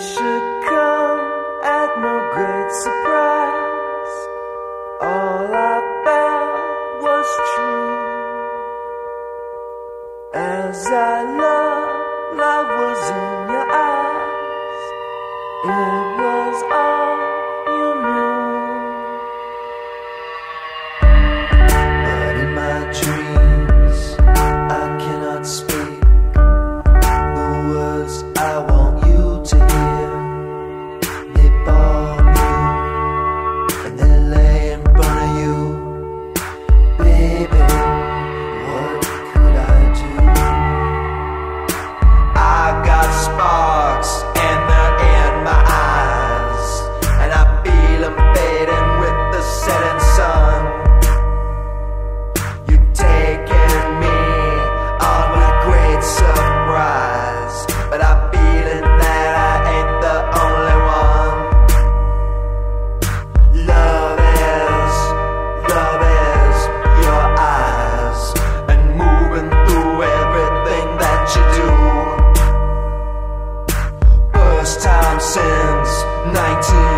是19